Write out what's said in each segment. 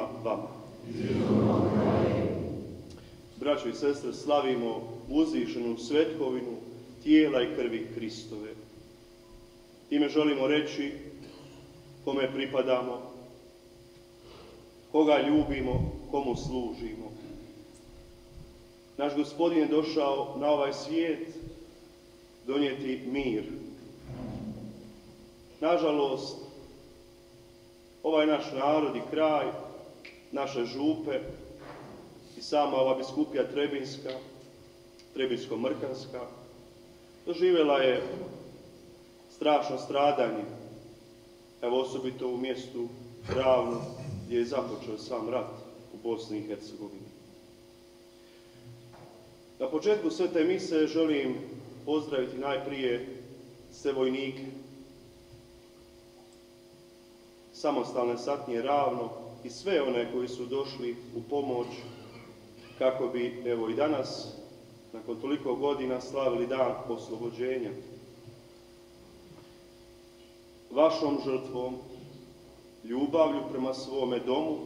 svima vama. Braćo i sestre, slavimo uzvišenu svetkovinu tijela i krvi Kristove. Time želimo reći kome pripadamo, koga ljubimo, komu služimo. Naš gospodin je došao na ovaj svijet donijeti mir. Nažalost, ovaj naš narod i kraj, naše župe i sama ova biskupija Trebinska, Trebinsko-Mrkanska, doživjela je strašno stradanje, evo osobito u mjestu Ravno, gdje je započeo sam rat u Bosni i Hercegovini. Na početku sve te mise želim pozdraviti najprije sve vojnike, samostalne satnije ravno i sve one koji su došli u pomoć kako bi, evo i danas, nakon toliko godina, slavili dan oslobođenja. Vašom žrtvom, ljubavlju prema svome domu,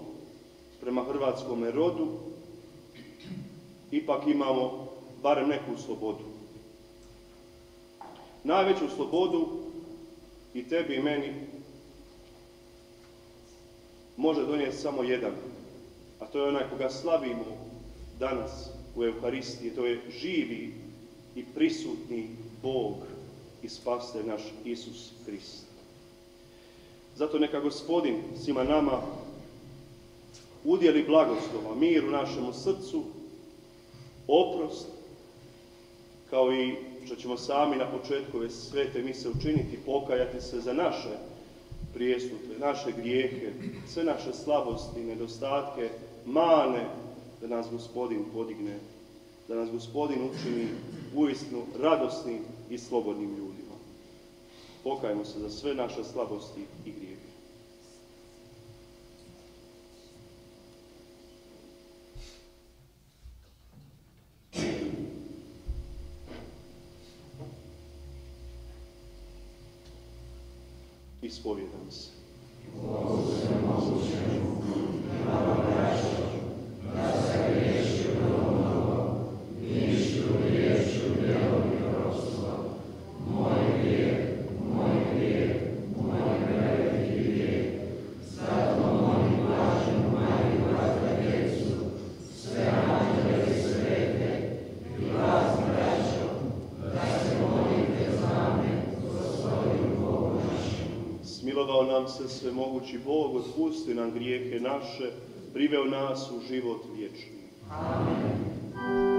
prema hrvatskome rodu, ipak imamo barem neku slobodu. Najveću slobodu i tebi i meni može donijeti samo jedan, a to je onaj koga slavimo danas u Euharistiji, to je živi i prisutni Bog i spastelj naš Isus Krist. Zato neka gospodin svima nama udjeli blagoslova, mir u našemu srcu, oprost, kao i što ćemo sami na početku ove svete mise učiniti, pokajati se za naše prijestupe, naše grijehe, sve naše slabosti, nedostatke, mane, da nas gospodin podigne, da nas gospodin učini uistinu radosnim i slobodnim ljudima. Pokajmo se za sve naše slabosti i grijehe. Ispovjedam se. Smilovao nam se svemogući Bog, otpusti nam grijehe naše, priveo nas u život vječni. Gospodine,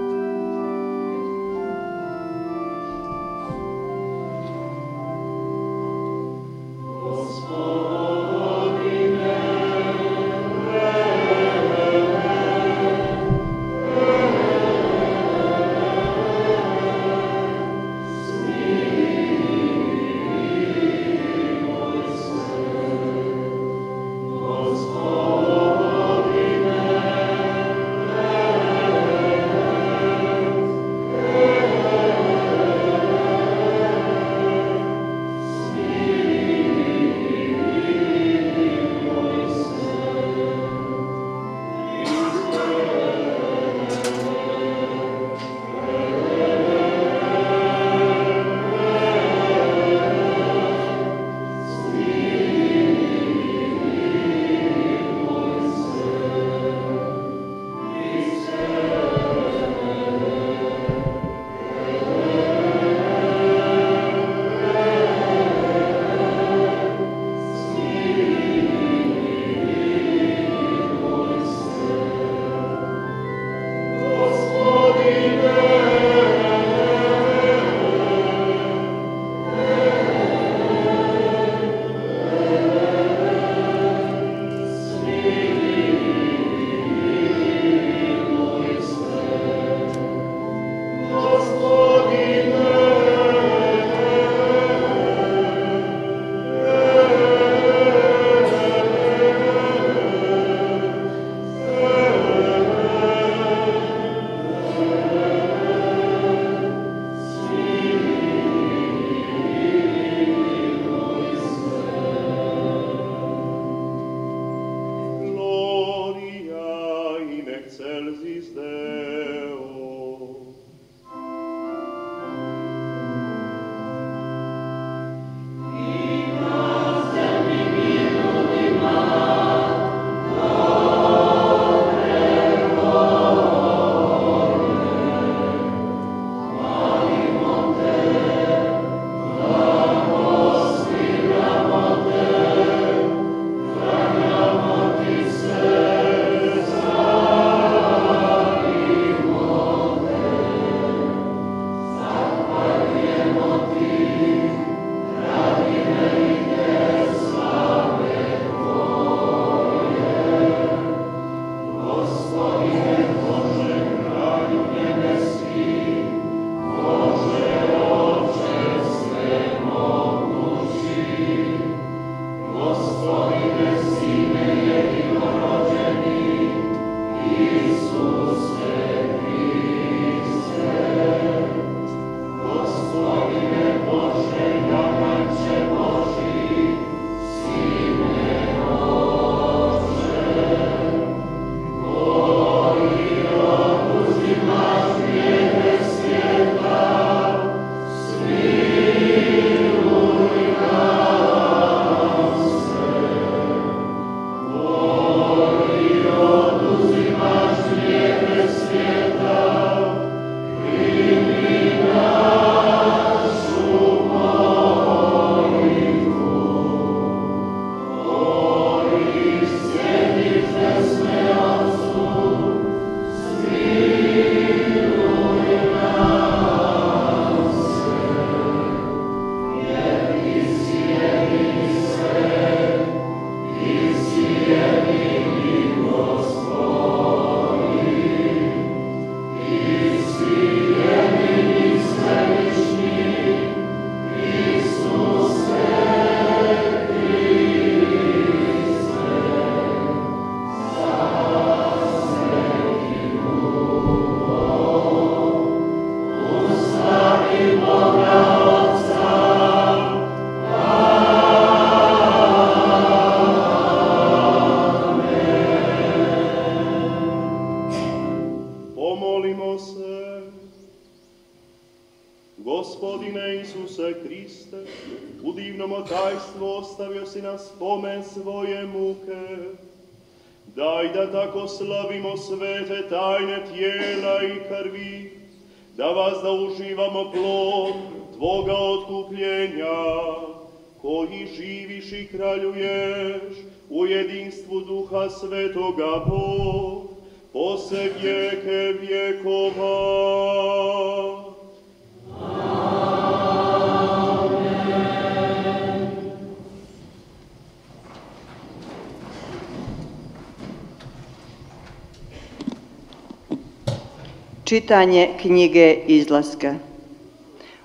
Čitanje knjige izlaska.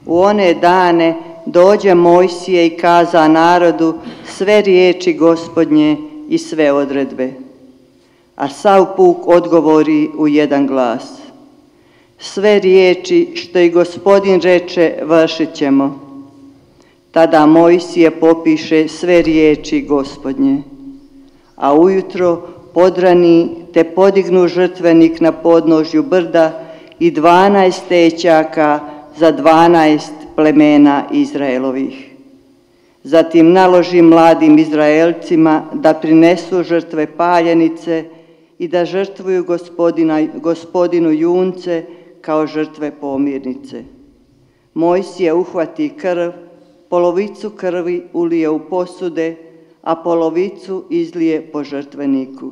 U one dane dođe Mojsije i kaza narodu sve riječi gospodnje i sve odredbe. A sav puk odgovori u jedan glas. Sve riječi što i gospodin reče vršit ćemo. Tada Mojsije popiše sve riječi gospodnje. A ujutro podrani te podignu žrtvenik na podnožju brda i dvanaest tećaka za dvanaest plemena Izraelovih. Zatim naloži mladim Izraelcima da prinesu žrtve paljenice i da žrtvuju gospodinu junce kao žrtve pomirnice. Mojsije uhvati krv, polovicu krvi ulije u posude, a polovicu izlije po žrtveniku.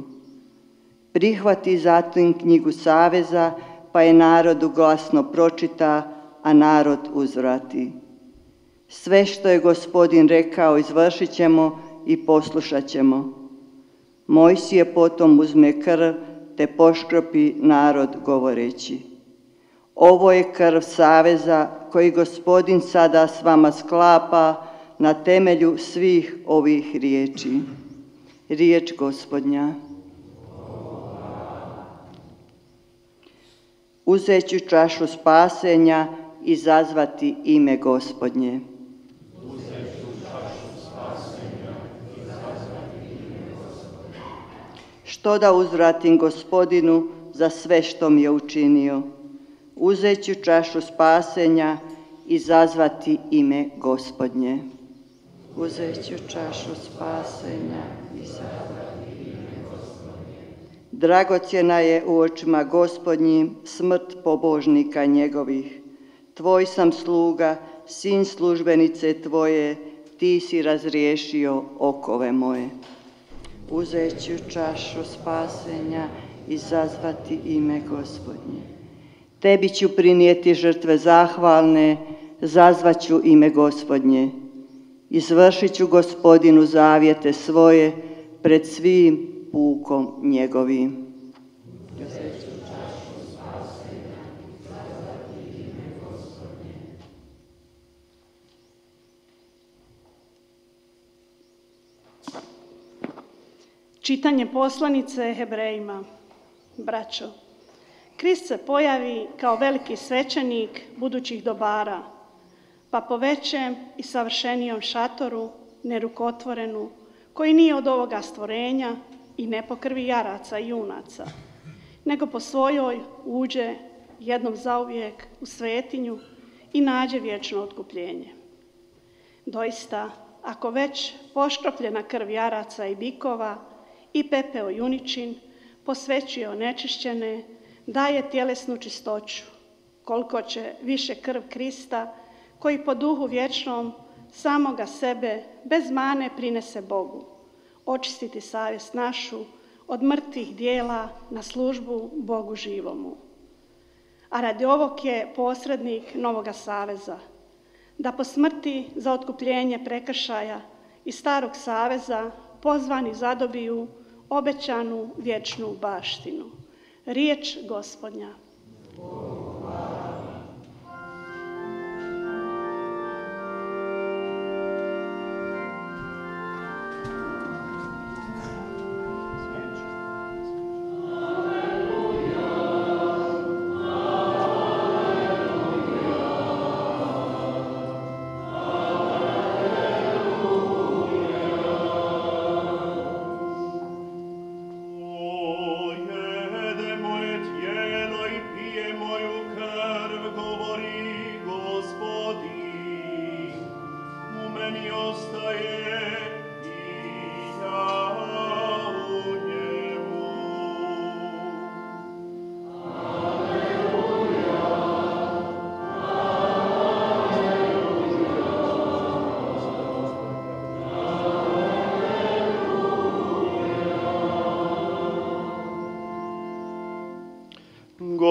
Prihvati zatim knjigu Saveza, pa je narodu glasno pročita, a narod uzvrati. Sve što je gospodin rekao izvršit ćemo i poslušat ćemo. Mojsije potom uzme krv te poškropi narod govoreći. Ovo je krv saveza koji gospodin sada s vama sklapa na temelju svih ovih riječi. Riječ gospodnja. Uzet ću čašu spasenja i zazvati ime gospodnje. Što da uzvratim gospodinu za sve što mi je učinio? Uzet ću čašu spasenja i zazvati ime gospodnje. Uzet ću čašu spasenja i zazvati ime gospodnje. Dragocjena je u očima gospodnjim smrt pobožnika njegovih. Tvoj sam sluga, sin službenice tvoje, ti si razriješio okove moje. Uzet ću čašu spasenja i zazvati ime gospodnje. Tebi ću prinijeti žrtve zahvalne, zazvaću ime gospodnje. Izvršit ću gospodinu zavjete svoje pred svim pukom njegovim. Čitanje poslanice Hebrejima. Braćo, Krist se pojavi kao veliki svećenik budućih dobara, pa po većem i savršenijom šatoru, nerukotvorenu, koji nije od ovoga stvorenja i ne po krvi jaraca i junaca, nego po svojoj uđe jednom zauvijek u svetinju i nađe vječno otkupljenje. Doista, ako već poškropljena krv jaraca i bikova i pepeo juničin posvećuje onečišćene, daje tjelesnu čistoću, koliko će više krv Krista, koji po duhu vječnom samoga sebe bez mane prinese Bogu, očistiti savjest našu od mrtvih dijela na službu Bogu živomu. A radi ovog je posrednik Novoga saveza, da po smrti za otkupljenje prekršaja iz starog saveza pozvani zadobiju obećanu vječnu baštinu. Riječ gospodnja.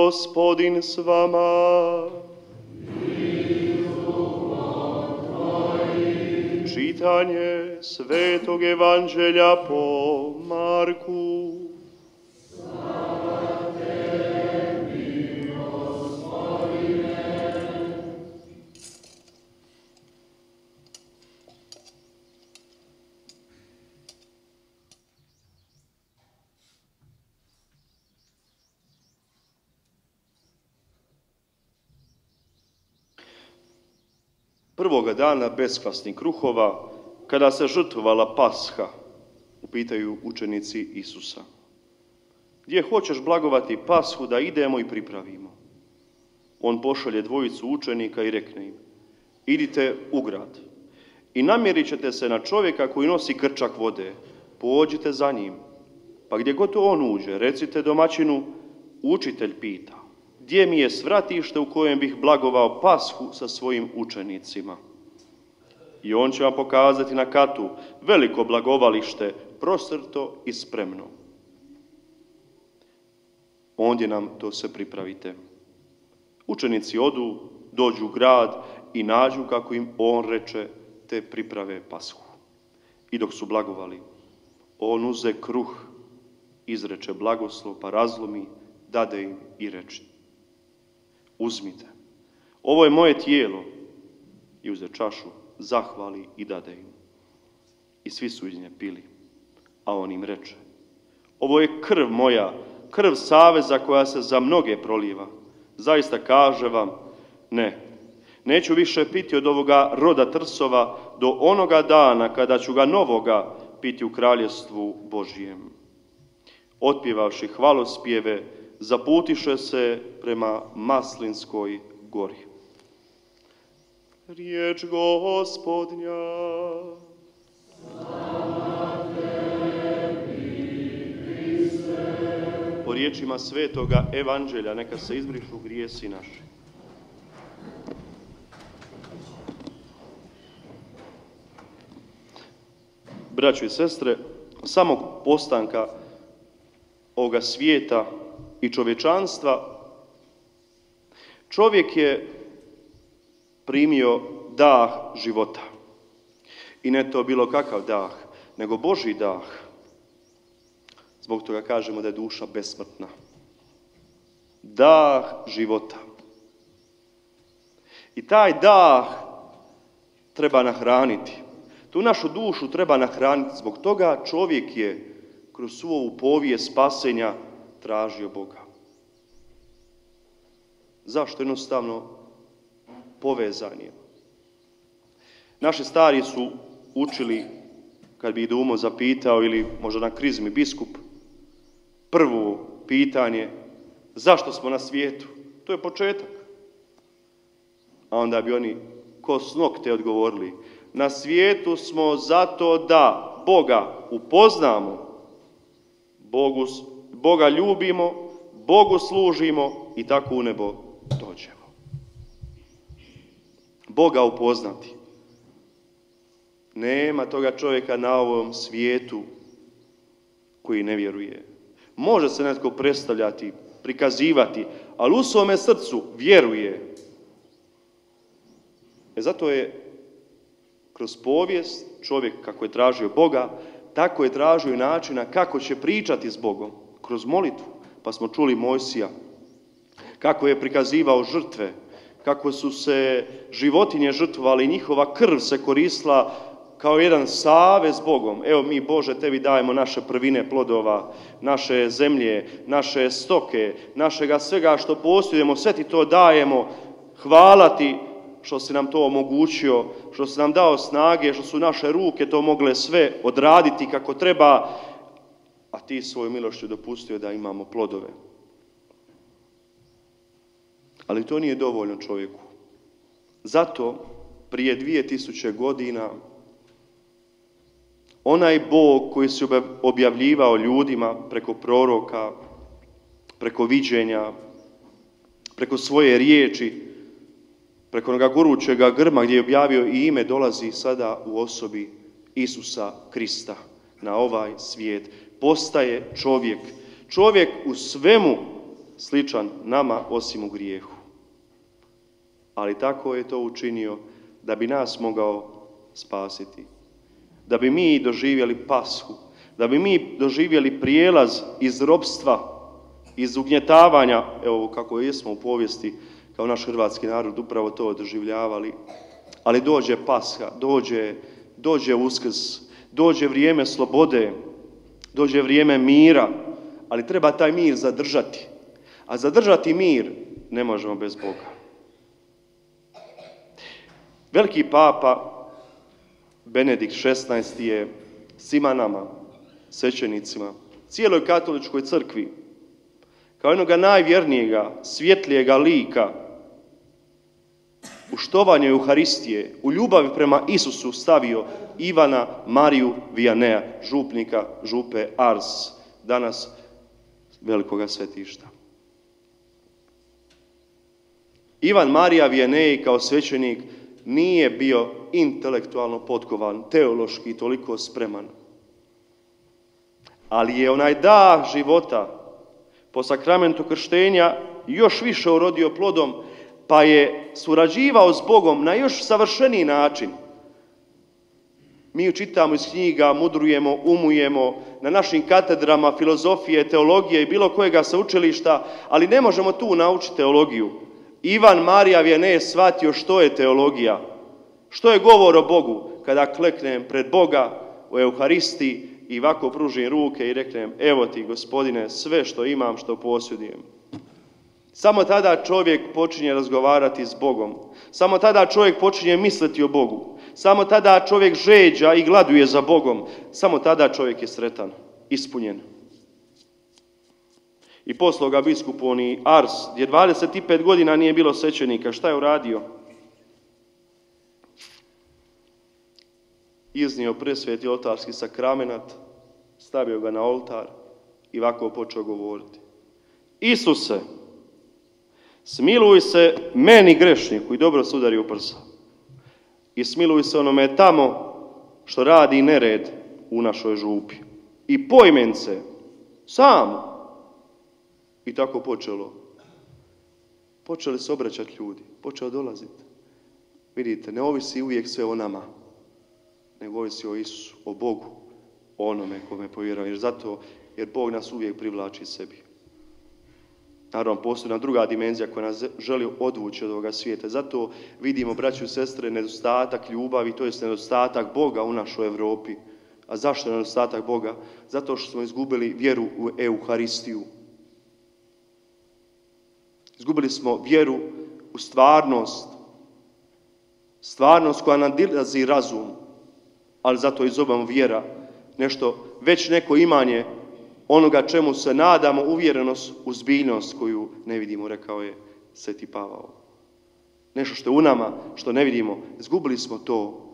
Gospodin s vama. Čitanje Svetog Evanđelja po dana beskvasnih kruhova, kada se žrtvovala pasha, upitaju učenici Isusa. Gdje hoćeš blagovati pashu da idemo i pripravimo? On pošalje dvojicu učenika i rekne im, idite u grad i namjerit ćete se na čovjeka koji nosi krčak vode, pođite za njim, pa gdje god on uđe, recite domaćinu, učitelj pita, gdje mi je svratište u kojem bih blagovao pashu sa svojim učenicima? I on će vam pokazati na katu veliko blagovalište, prosrto i spremno. Ondje nam to se pripravite. Učenici odu, dođu u grad i nađu kako im on reče te priprave pashu. I dok su blagovali, on uze kruh, izreče blagoslov, pa razlomi, dade im i reče. Uzmite, ovo je moje tijelo. I uze čašu, zahvali i dade im. I svi su iz nje pili. A on im reče, ovo je krv moja, krv saveza koja se za mnoge proliva. Zaista kaže vam, ne, neću više piti od ovoga roda trsova do onoga dana kada ću ga novoga piti u kraljestvu Božijem. Otpjevavši hvalospjeve, zaputiše se prema Maslinskoj gori. Riječ gospodnja. Po riječima svetoga evanđelja neka se izbrišu grijesi naši. Braćo i sestre, samog postanka ovoga svijeta i čovječanstva, čovjek je primio dah života. I ne to bilo kakav dah, nego Boži dah. Zbog toga kažemo da je duša besmrtna. Dah života. I taj dah treba nahraniti. Tu našu dušu treba nahraniti. Zbog toga čovjek je kroz svu ovu povije spasenja tražio Boga. Zašto? Jednostavno povezan je. Naši stari su učili, kad bi Dumo zapitao ili možda na krizmi biskup, prvo pitanje, zašto smo na svijetu? To je početak. A onda bi oni ko s nokte odgovorili, na svijetu smo zato da Boga upoznamo, Boga ljubimo, Bogu služimo i tako u nebo dođemo. Boga upoznati. Nema toga čovjeka na ovom svijetu koji ne vjeruje. Može se netko predstavljati, prikazivati, ali u svome srcu vjeruje. E zato je kroz povijest čovjek kako je tražio Boga, tako je tražio načina kako će pričati s Bogom. Kroz molitvu. Pa smo čuli Mojsija kako je prikazivao žrtve, kako su se životinje žrtvovali, njihova krv se koristila kao jedan save s Bogom. Evo mi, Bože, tebi dajemo naše prvine plodova, naše zemlje, naše stoke, našega svega što posjedujemo, sve ti to dajemo. Hvala ti što si nam to omogućio, što si nam dao snage, što su naše ruke to mogle sve odraditi kako treba, a ti svoju milošću dopustio da imamo plodove. Ali to nije dovoljno čovjeku. Zato prije 2000 godina Onaj Bog koji se objavljivao ljudima preko proroka, preko viđenja, preko svoje riječi, preko onoga gorućega grma gdje je objavio i ime, dolazi sada u osobi Isusa Krista na ovaj svijet. Postaje čovjek. Čovjek u svemu sličan nama osim u grijehu. Ali tako je to učinio da bi nas mogao spasiti. Da bi mi doživjeli pashu, da bi mi doživjeli prijelaz iz robstva, iz ugnjetavanja, evo kako jesmo u povijesti kao naš hrvatski narod upravo to doživljavali. Ali dođe pasha, dođe, dođe uskrs, dođe vrijeme slobode, dođe vrijeme mira, ali treba taj mir zadržati. A zadržati mir ne možemo bez Boga. Veliki papa Benedikt XVI je svima nama, svećenicima, cijeloj katoličkoj crkvi, kao jednoga najvjernijega, svjetlijega lika, u štovanju Euharistije, u ljubavi prema Isusu stavio Ivana Mariju Vijanea, župnika župe Ars, danas velikoga svetišta. Ivan Marija Vijanej kao svećenik nije bio intelektualno potkovan, teološki toliko spreman. Ali je onaj da života po sakramentu krštenja još više urodio plodom, pa je surađivao s Bogom na još savršeniji način. Mi čitamo iz knjiga, mudrujemo, umujemo na našim katedrama filozofije, teologije i bilo kojega učilišta, ali ne možemo tu naučiti teologiju. Ivan Marija je shvatio što je teologija, što je govor o Bogu kada kleknem pred Boga u Euharisti i ovako pružim ruke i reknem evo ti gospodine sve što imam, što posjedujem. Samo tada čovjek počinje razgovarati s Bogom. Samo tada čovjek počinje misliti o Bogu. Samo tada čovjek žeđa i gladuje za Bogom. Samo tada čovjek je sretan, ispunjen. I poslao ga biskupu oni Ars, gdje 25 godina nije bilo svećenika. Šta je uradio? Iznio presveti oltarski sakramenat, stavio ga na oltar i ovako počeo govoriti. Isuse, smiluj se meni grešniku i dobro sudari u prsa. I smiluj se onome tamo što radi nered u našoj župi. I pojmence, sam. I tako počelo. Počeli se obraćati ljudi, počeo dolaziti. Vidite, ne ovisi uvijek sve o nama, nego ovisi o Isusu, o Bogu, o onome kome povjerujem. Jer zato, jer Bog nas uvijek privlači sebi. Naravno, postoji jedna druga dimenzija koja nas želi odvući od ovoga svijeta. Zato vidimo, braću i sestre, nedostatak ljubavi, to je nedostatak Boga u našoj Europi. A zašto je nedostatak Boga? Zato što smo izgubili vjeru u Euharistiju. Izgubili smo vjeru u stvarnost. Stvarnost koja nam dilazi razum, ali zato izobamo vjera. Nešto, već neko imanje onoga čemu se nadamo, uvjerenost, uzbiljnost koju ne vidimo, rekao je Sveti Pavao. Nešto što je u nama, što ne vidimo, izgubili smo to.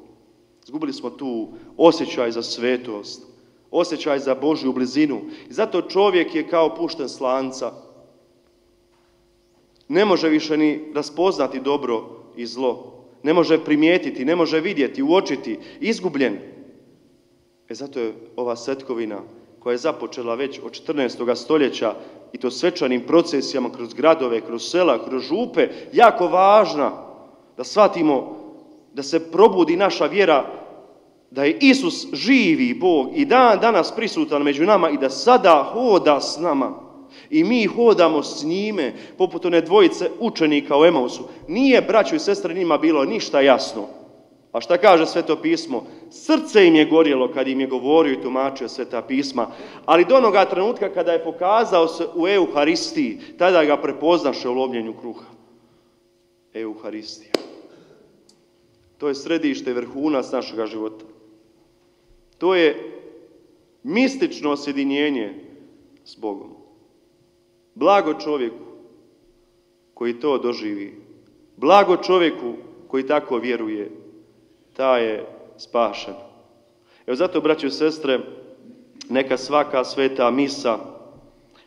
Izgubili smo tu osjećaj za svetost, osjećaj za Božju blizinu. I zato čovjek je kao pušten slanca. Ne može više ni raspoznati dobro i zlo. Ne može primijetiti, ne može vidjeti, uočiti. Izgubljen. E zato je ova setkovina koja je započela već od 14. stoljeća i to svečanim procesijama kroz gradove, kroz sela, kroz župe, jako važna da shvatimo da se probudi naša vjera da je Isus živi Bog i dan danas prisutan među nama i da sada hoda s nama. I mi hodamo s njime, poput one dvojice učenika u Emausu. Nije, braćo i sestre, njima bilo ništa jasno. A šta kaže Sveto pismo? Srce im je gorjelo kad im je govorio i tumačio Sveta pisma, ali do onoga trenutka kada je pokazao se u Euharistiji, tada ga prepoznaše u lomljenju kruha. Euharistija. To je središte vrhunac našega života. To je mistično sjedinjenje s Bogom. Blago čovjeku koji to doživi. Blago čovjeku koji tako vjeruje taj je spašen. Evo zato, braće i sestre, neka svaka sveta misa,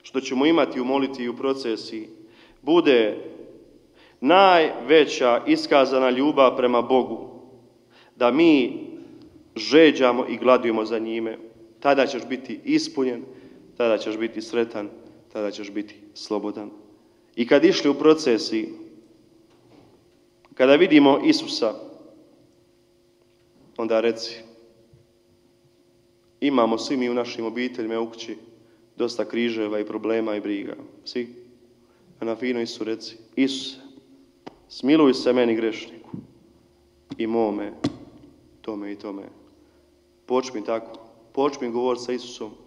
što ćemo imati u moliti i u procesiji, bude najveća iskazana ljubav prema Bogu, da mi žeđamo i gladujemo za njime, tada ćeš biti ispunjen, tada ćeš biti sretan, tada ćeš biti slobodan. I kad išli u procesi, kada vidimo Isusa, onda reci, imamo svi mi u našim obiteljima u kući dosta križeva i problema i briga. Svi. A na fino Isu reci, Isuse, smiluj se meni grešniku i mome, tome i tome. Počmi tako. Počmi govoriti sa Isusom.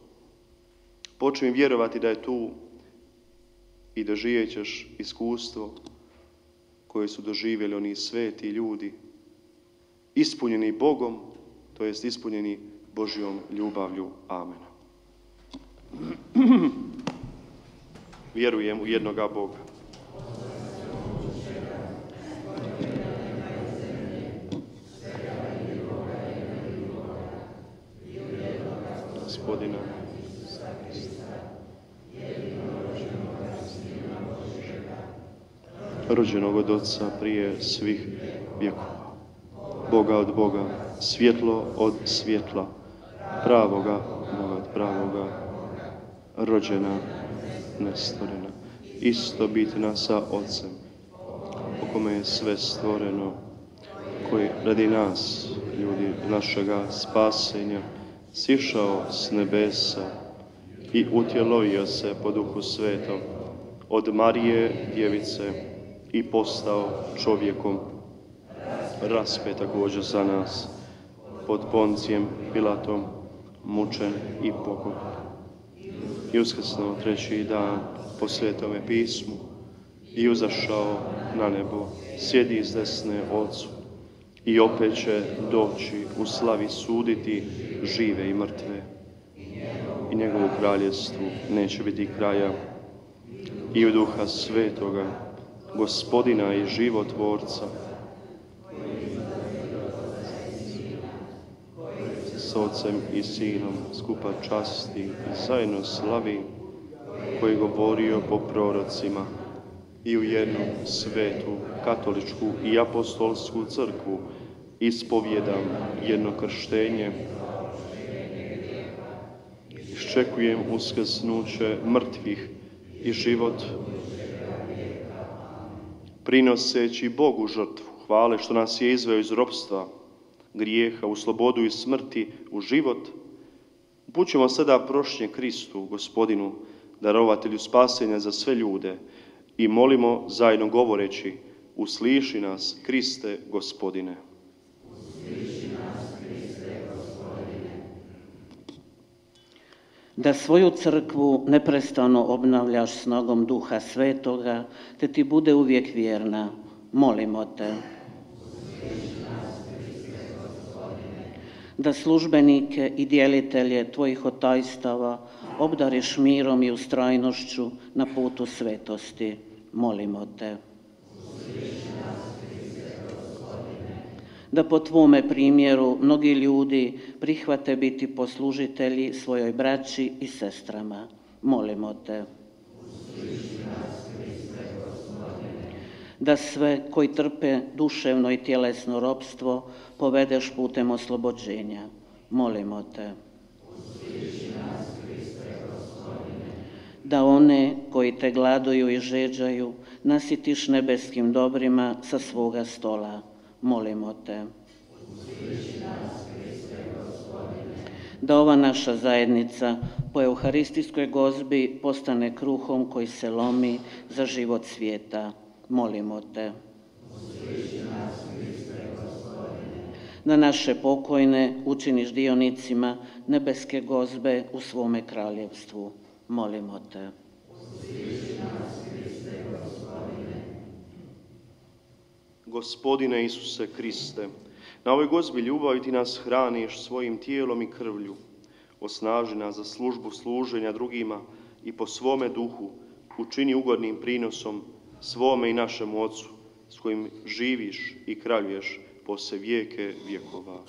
Počmi vjerovati da je tu i doživjet ćeš iskustvo koje su doživjeli oni sveti ljudi, ispunjeni Bogom, to jest ispunjeni Božjom ljubavlju. Amen. Vjerujem u jednoga Boga. Gospodina. Rođenog od Otca prije svih vjekova. Boga od Boga, svjetlo od svjetla, pravoga Boga od pravoga, rođena, nestvorena, isto bitna sa Otcem, po kome je sve stvoreno, koji radi nas, ljudi našega spasenja, sišao s nebesa i utjelovio se po duhu svetom od Marije djevice i postao čovjekom, raspe također za nas, pod Poncijem Pilatom, mučen i pokopan. I uskrsnuo treći dan po svetome pismu i uzašao na nebo, sjedi s desne ocu i opet će doći u slavi suditi žive i mrtve. I njegovu kraljestvu neće biti kraja i u duha svetoga, gospodina i životvorca, s ocem i sinom skupa časti i zajedno slavi koji govorio po prorocima i u jednu svetu, katoličku i apostolsku crkvu ispovjedam jedno krštenje. Iščekujem uskrsnuće mrtvih i život prinoseći Bogu žrtvu hvale što nas je izveo iz ropstva, grijeha, u slobodu i smrti, u život, upućujemo sada prošnje Kristu, gospodinu, darovatelju spasenja za sve ljude i molimo zajedno govoreći, usliši nas, Kriste, gospodine. Da svoju crkvu neprestano obnavljaš snogom duha svetoga, te ti bude uvijek vjerna. Molimo te. Da službenike i djelitelje tvojih otajstava obdariš mirom i ustrajnošću na putu svetosti. Molimo te. Da po tvome primjeru mnogi ljudi prihvate biti poslužitelji svojoj braći i sestrama. Molimo te. Da sve koji trpe duševno i tjelesno ropstvo povedeš putem oslobođenja. Molimo te. Da one koji te gladuju i žeđaju nasitiš nebeskim dobrima sa svoga stola molimo te. Da ova naša zajednica po euharistijskoj gozbi postane kruhom koji se lomi za život svijeta. Molimo te. Da naše pokojne učiniš dionicima nebeske gozbe u svome kraljevstvu. Molimo te. Gospodine Isuse Kriste, na ovoj gozbi ljubavi ti nas hraniš svojim tijelom i krvlju, osnaži nas za službu služenja drugima i po svome duhu učini ugodnim prinosom svome i našemu Ocu, s kojim živiš i kraljuješ posle vijeke vjekova.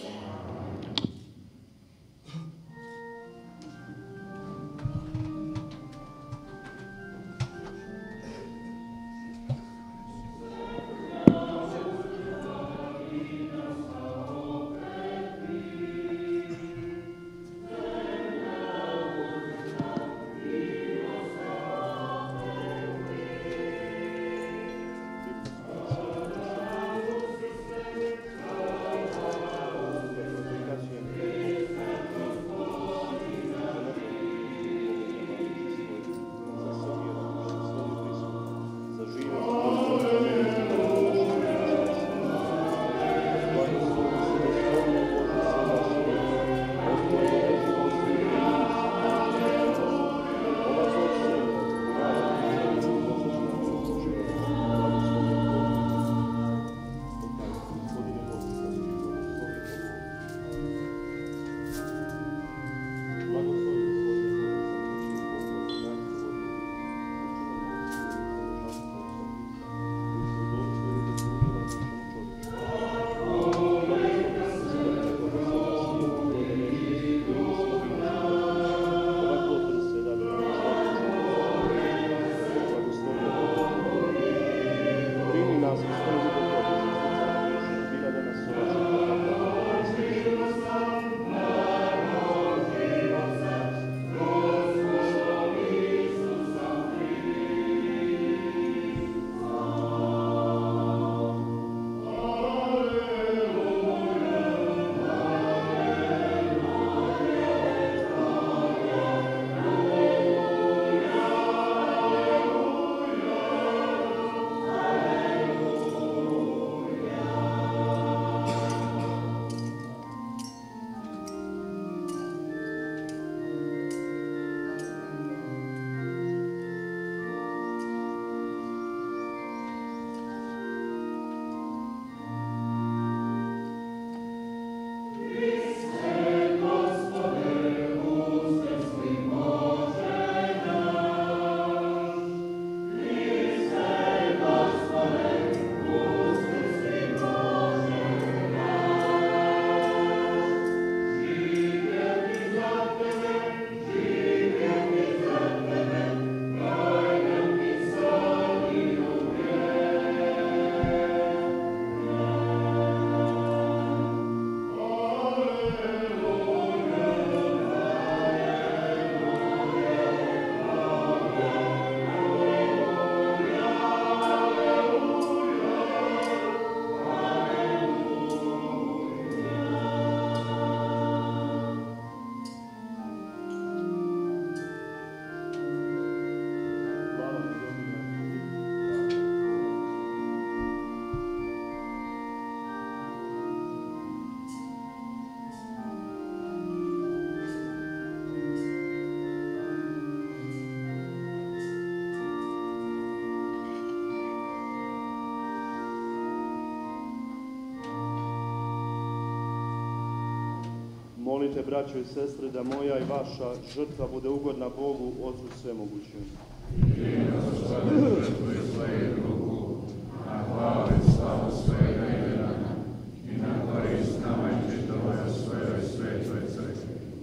Molite, braćo i sestre, da moja i vaša žrtva bude ugodna Bogu, Otcu Svemogućem.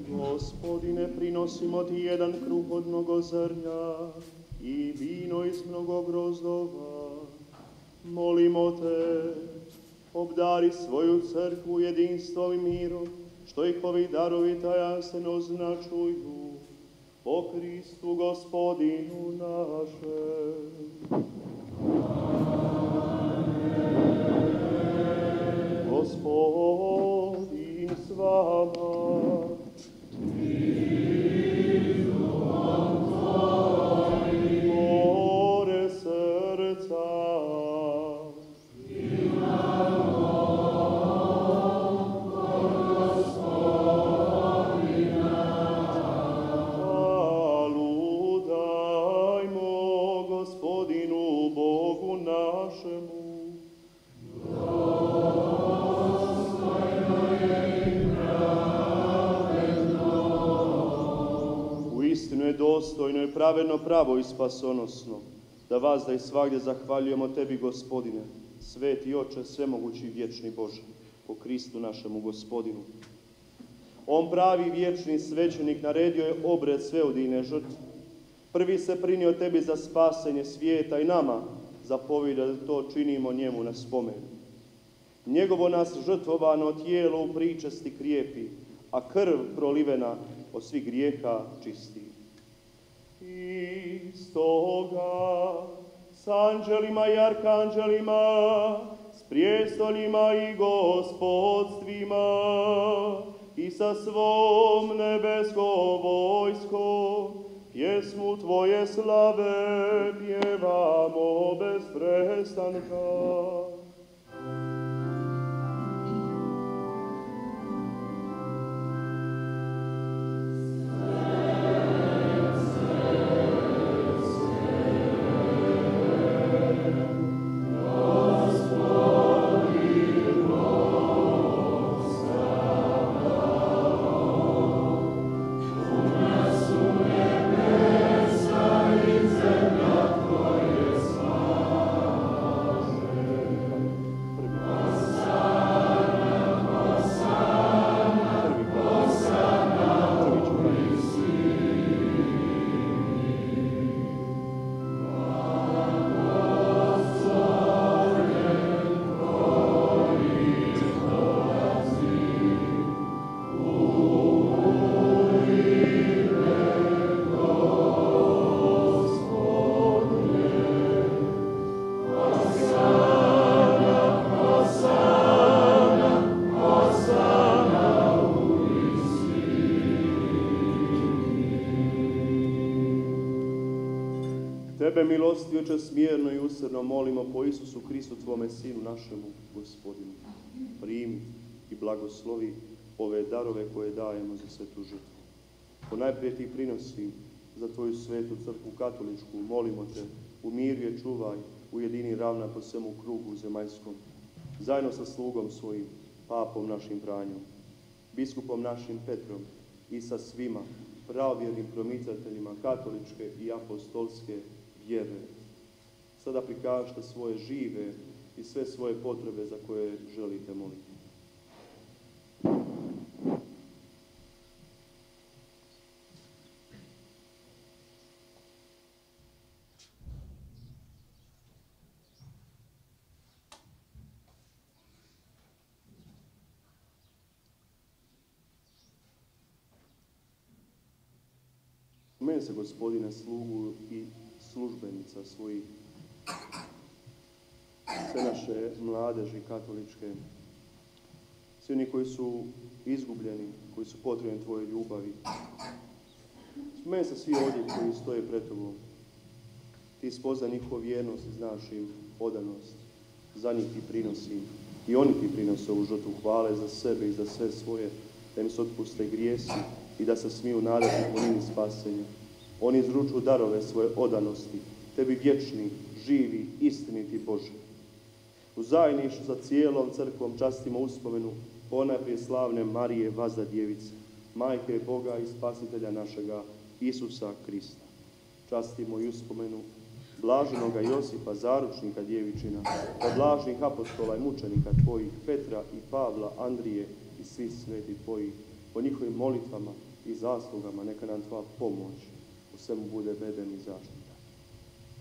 Gospodine, prinosimo ti jedan kruh od mnogo zrnja i vino iz mnogo grozdova. Molimo te, obdari svoju crkvu jedinstvom i mirom, što ih ovi darovi tajanstveno označuju. Po Kristu gospodinu našem. Gospodin s vama. Pravedno pravo i spasonosno, da vas da i svagdje zahvaljujemo tebi, gospodine, sveti oče, svemogući i vječni Bože, po Kristu našemu gospodinu. On pravi vječni svećenik naredio je obred sveudine žrtve. Prvi se prinio tebi za spasenje svijeta i nama zapovjeda da to činimo njemu na spomen. Njegovo nas žrtvovano tijelo u pričesti krijepi, a krv prolivena od svih grijeha čisti. Stoga s anđelima i arkanđelima, s prijestoljima i gospodstvima, i sa svom nebeskom vojskom, pjesmu Tvoje slave pjevamo bez prestanka. Oče, smjerno i usrno molimo po Isusu Kristu, Tvome Sinu, našemu Gospodinu. Primi i blagoslovi ove darove koje dajemo za svetu žrtvu. Po najprije ti prinosim za Tvoju svetu crkvu katoličku, molimo te, u miru je čuvaj, ujedini ravna po svemu krugu zemaljskom, zajedno sa slugom svojim, papom našim Franjom, biskupom našim Petrom i sa svima pravovjernim promicateljima katoličke i apostolske vjere. Sada prikažite svoje žive i sve svoje potrebe za koje želite moliti. Meni se, gospodine, slugu i službenica svojih, sve naše mladeži katoličke, svi oni koji su izgubljeni, koji su potrebni Tvoje ljubavi. Meni se svi ovdje koji stoje pred Tobom. Ti spozna njihovu vjernost i znaš im odanost. Za njih ti prinosim. I oni ti prinose ovu žrtvu hvale za sebe i za sve svoje, da im se otpuste grijesi i da se smiju nadati punini spasenja. Oni izruču darove svoje odanosti, tebi vječni, živi, istiniti Bože. U zajedništvu sa cijelom crkvom častimo uspomenu ona prije slavne Marije Vaza Djevice, majke Boga i spasitelja našega Isusa Krista. Častimo i uspomenu blaženoga Josipa, zaručnika djevičina, od blažnih apostola i mučenika tvojih, Petra i Pavla, Andrije i svi sveti tvojih, po njihovim molitvama i zaslugama, neka nam tvoja pomoć u svemu bude veden i zaštita.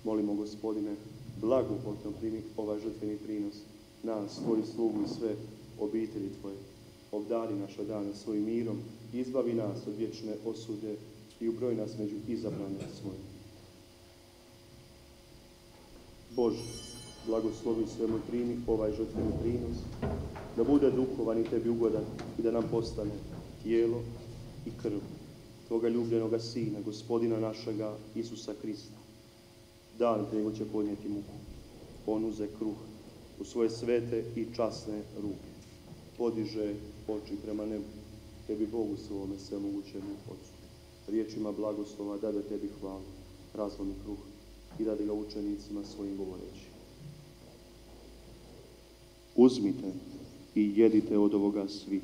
Molimo, gospodine, blagu potom primi ovaj žrtveni prinos, nas, tvoju slugu i sve obitelji tvoje. Obdari naša dana svojim mirom, izbavi nas od vječne osude i ubroj nas među izabranim svojim. Bože, blagoslovi svemu primi ovaj žrtveni prinos, da bude duhovan i tebi ugodan i da nam postane tijelo i krv Tvoga ljubljenoga Sina, gospodina našega Isusa Krista. Dan nego će podnijeti muku. On uze kruh u svoje svete i časne ruke. Podiže oči prema nebu, tebi Bogu svome svemogućemu Otcu. Riječima blagoslova dade tebi hvalu, razlomi kruh i dade ga učenicima svojim govoreći. Uzmite i jedite od ovoga svi.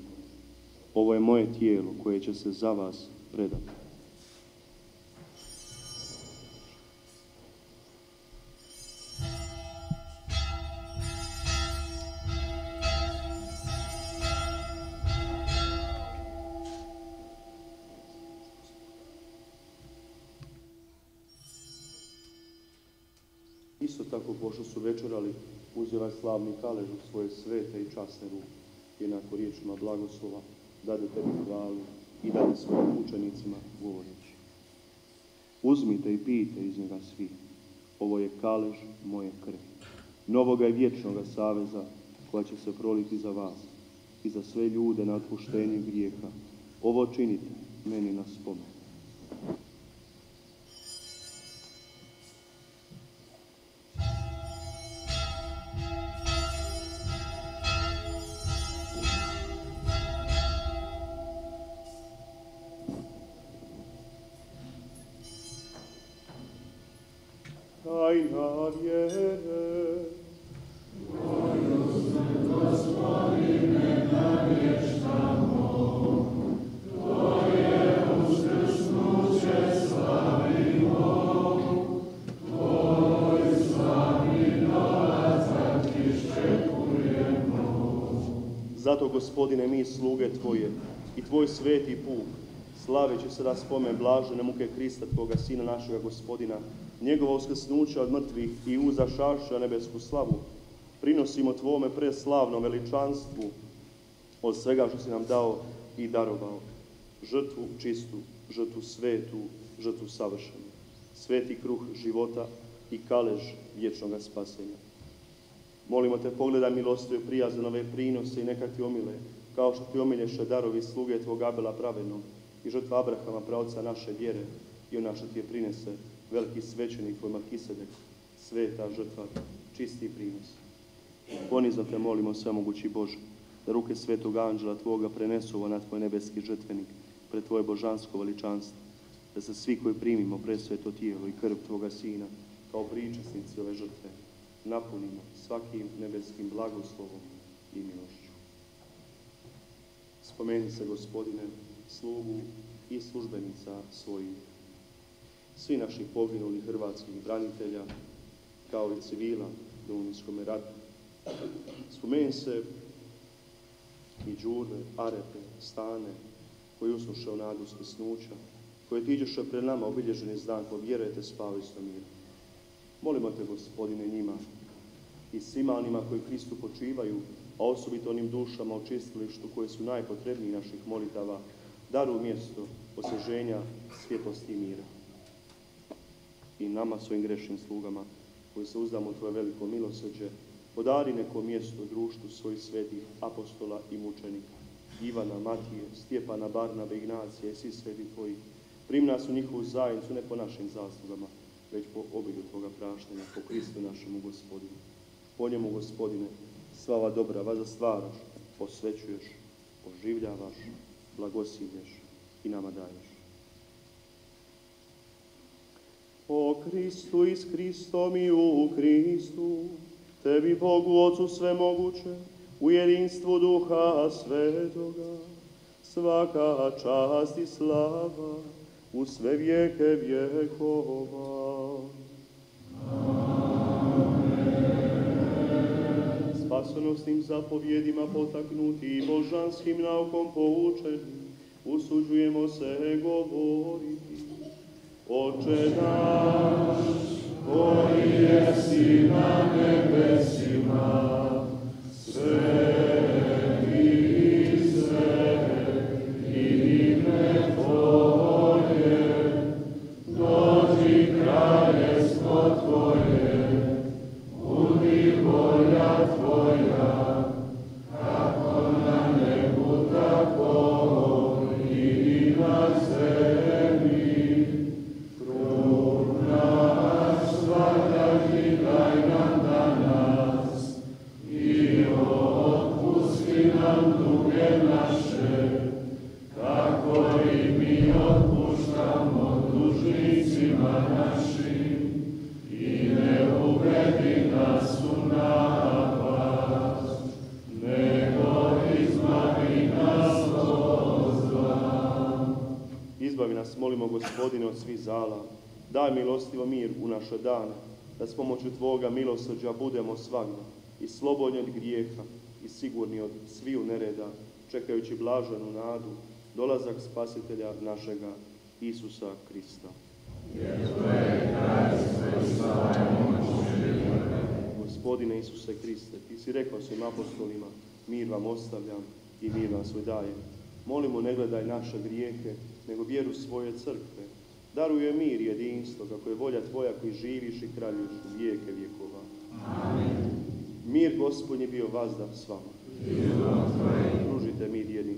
Ovo je moje tijelo koje će se za vas predati. Isto tako, pošto su večerali, uzela je slavni kalež u svoje svete i časne ruke, jednako riječima blagoslova, dade tebi hvalu i dade svojim učenicima govoreći. Uzmite i pijte iz njega svi. Ovo je kalež moje krvi. Novoga i vječnoga saveza koja će se proliti za vas i za sve ljude na otpuštenje grijeha. Ovo činite meni na spomen. Gospodine, mi sluge Tvoje i Tvoj sveti puk, slaveći sada spomen blažene muke Krista, Tvoga Sina našega gospodina, njegova uskrsnuća od mrtvih i uzašaša nebesku slavu, prinosimo Tvome preslavnom veličanstvu od svega što si nam dao i darovao. Žrtvu čistu, žrtvu svetu, žrtvu savršenu, sveti kruh života i kalež vječnog spasenja. Molimo te, pogledaj milostivo i ove prinose i neka ti omile, kao što ti omilješe darovi sluge tvog Abela pravednog i žrtva Abrahama, pravca naše vjere i ona što ti je prinese, veliki svećenik tvoj Markisedek, sveta žrtva, čisti prinos. Ponizno te molimo, svemogući Bože, da ruke svetog anđela Tvoga prenesu ovo na Tvoj nebeski žrtvenik, pred Tvoje božansko veličanstvo, da se svi koji primimo presveto tijelo i krv Tvoga Sina, kao pričasnici ove žrtve, napunimo svakim nebeskim blagoslovom i milošću. Spomeni se, gospodine, slugu i službenica svojih, svi naših poginulih hrvatskih branitelja, kao i civila u Domovinskom ratu. Spomeni se i Đure, Arepe, Stane, koji uslušao nadu skrsnuća, koje ti iđeš pred nama obilježeni znak, vjerujete spavaju s mira. Molimo te, gospodine, njima i svima onima koji Kristu počivaju, a osobito onim dušama u čistilištu koje su najpotrebniji naših molitava, daru mjesto osježenja svjetlosti i mira. I nama, svojim grešnim slugama, koji se uzdamo u Tvoje veliko milosrđe, podari neko mjesto društvu svojih svetih apostola i mučenika, Ivana, Matije, Stjepana, Barnabe, Ignacija i svi sveti Tvoji. Prim nas u njihovu zajednicu, ne po našim zaslugama, već po obilju Tvoga praštanja, po Kristu našemu gospodinu. Po njemu, gospodine, sva ova dobra vaza stvaraš, posvećuješ, oživljavaš, blagosilješ i nama daješ. O Kristu i s Kristom i u Kristu, Tebi Bogu Ocu svemoguće, u jedinstvu duha svetoga, svaka čast i slava u sve vijeke vjekova. Spasonosnim zapovjedima potaknuti i božanskim naukom poučeni, usuđujemo se govoriti. Oče naš, koji jesi na nebesima, sveti da s pomoću Tvoga milosrđa budemo svagda i slobodni od grijeha i sigurni od sviju nereda, čekajući blaženu nadu, dolazak spasitelja našega Isusa Krista. Gospodine Isuse Kriste, Ti si rekao svim apostolima, mir vam ostavljam i mir vam svoj dajem. Molimo, ne gledaj naše grijehe, nego vjeru svoje crkve. Daruje mir i jedinstvo, kako je volja Tvoja koji živiš i kraljuješ u vijeke vjekova. Mir gospodnji bio vazda s vama. Pružite mir jednih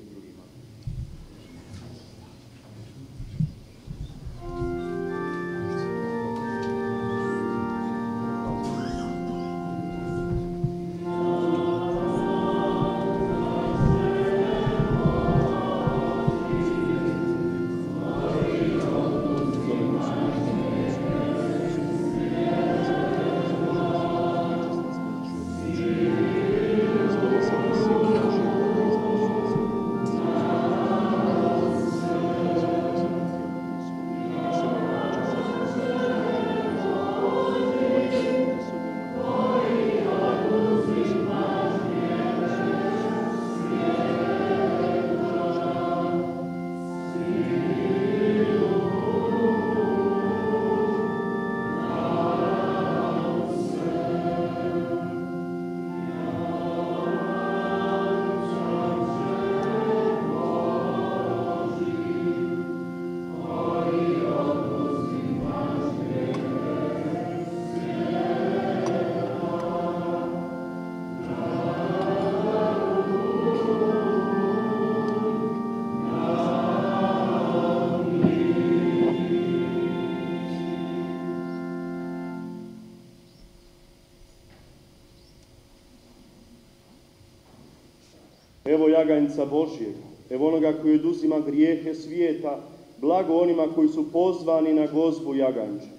Evo jaganjca Božjeg, evo onoga koji oduzima grijehe svijeta, blago onima koji su pozvani na gozbu jaganjča.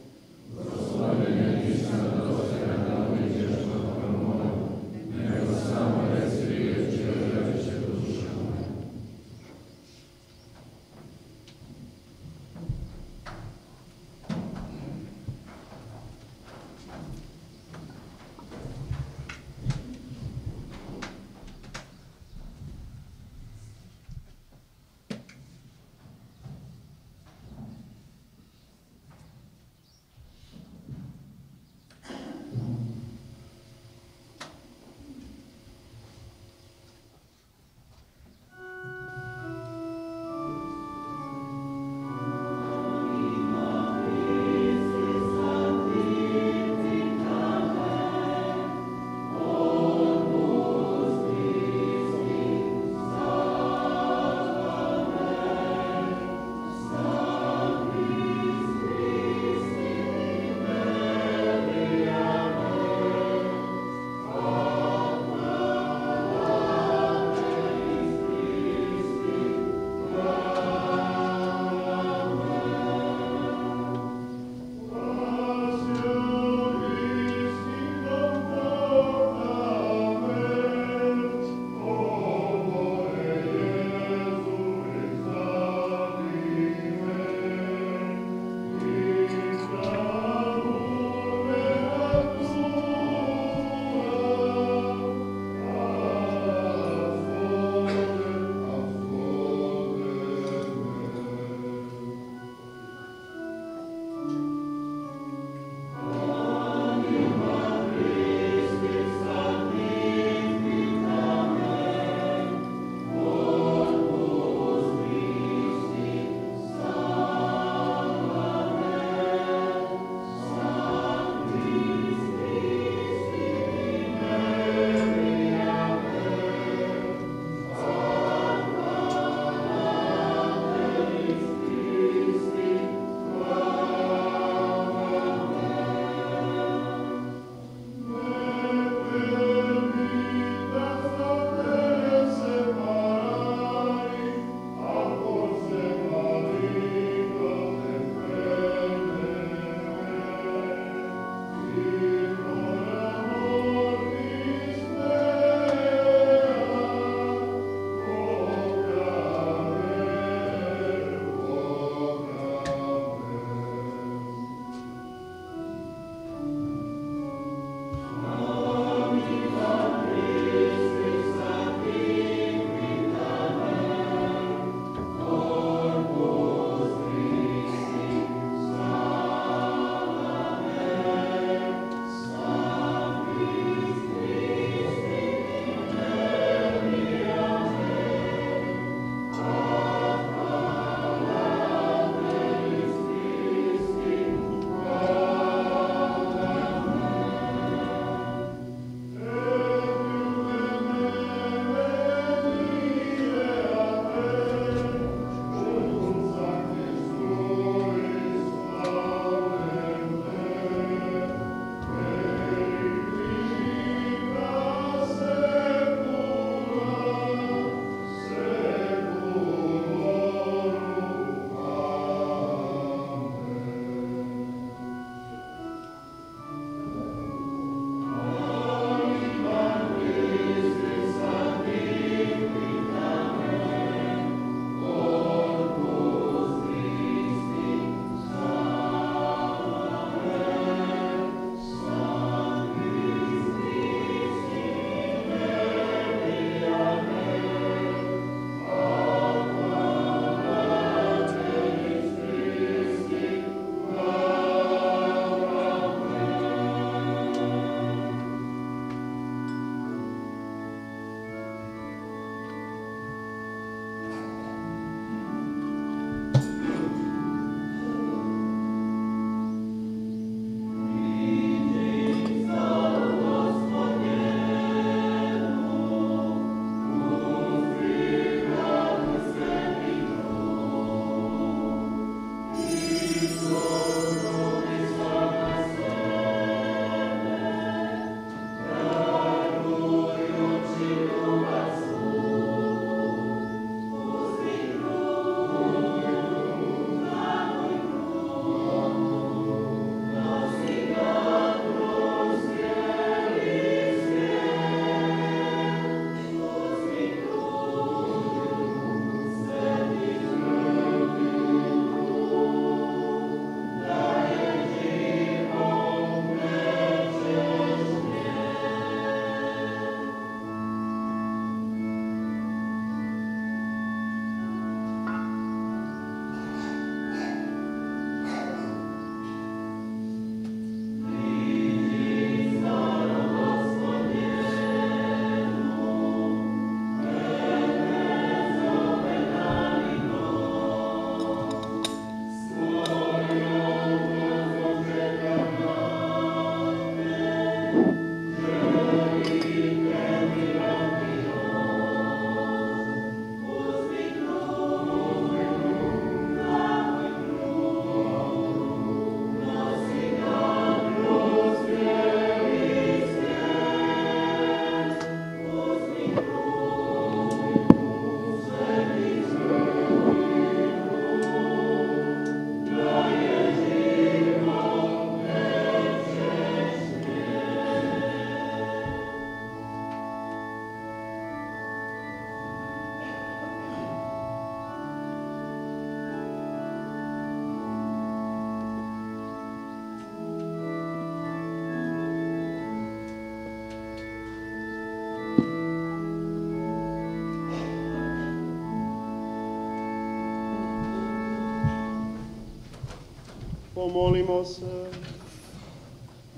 Pomolimo se.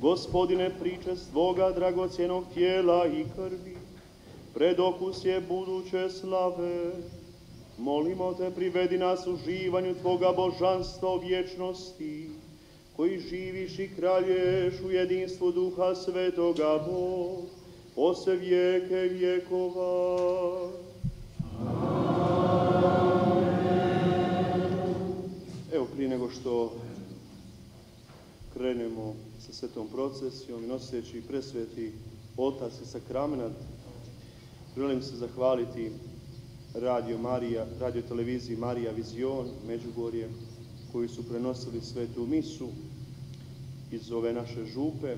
Gospodine, pričest Tvoga dragocjenog tijela i krvi, predokus je buduće slave. Molimo te, privedi nas u živanju Tvoga božanstva vječnosti, koji živiš i kralješ u jedinstvu Duha Svetoga Bog, posle vijeke vjekova. Evo prije nego što krenemo sa svetom procesijom i noseći presveti otac i sakramenat, želim se zahvaliti Radio Marija, radio televiziji Marija Vizion Međugorje, koji su prenosili svetu misu iz ove naše župe,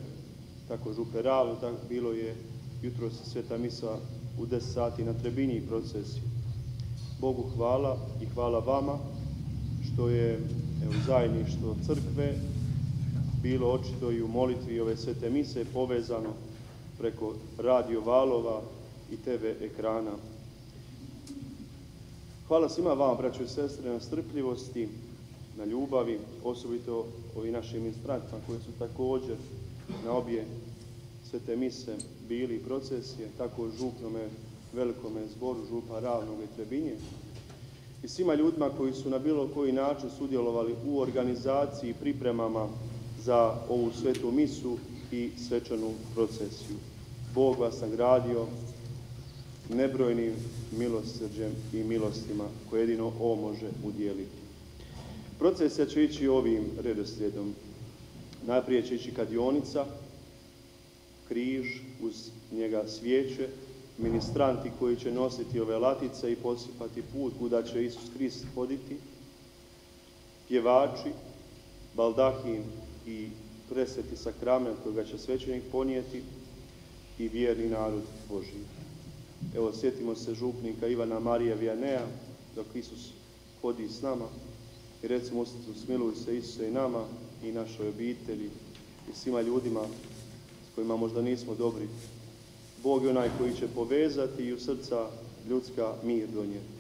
tako župe Ravno, tako bilo je jutro se sveta misa u 10 sati na Trebinji procesiji. Bogu hvala i hvala vama što je evo, zajedništvo crkve bilo očito i u molitvi ove svete mise povezano preko radio valova i TV ekrana. Hvala svima vama, braćo i sestre, na strpljivosti, na ljubavi, osobito ovi našim ministrantima koji su također na obje svete mise bili i procesije, tako župnome velikome zboru župa Ravnog i Trebinje i svima ljudima koji su na bilo koji način sudjelovali u organizaciji i pripremama za ovu svetu misu i svečanu procesiju. Bog vas nagradio nebrojnim milosrđem i milostima koje jedino ovo može udjeliti. Procesija će ići ovim redoslijedom. Najprije će ići kadionica, križ, uz njega svijeće, ministranti koji će nositi ove latice i posipati put kuda će Isus Krist hoditi, pjevači, baldahin i presveti sakrament koga će svećenik ponijeti i vjerni narod Božiji. Evo, sjetimo se župnika Ivana Marija Vijanea, dok Isus hodi s nama i recimo smiluj se Isuse i nama i našoj obitelji i svima ljudima s kojima možda nismo dobri. Bog je onaj koji će povezati i u srca ljudska mir donijeti.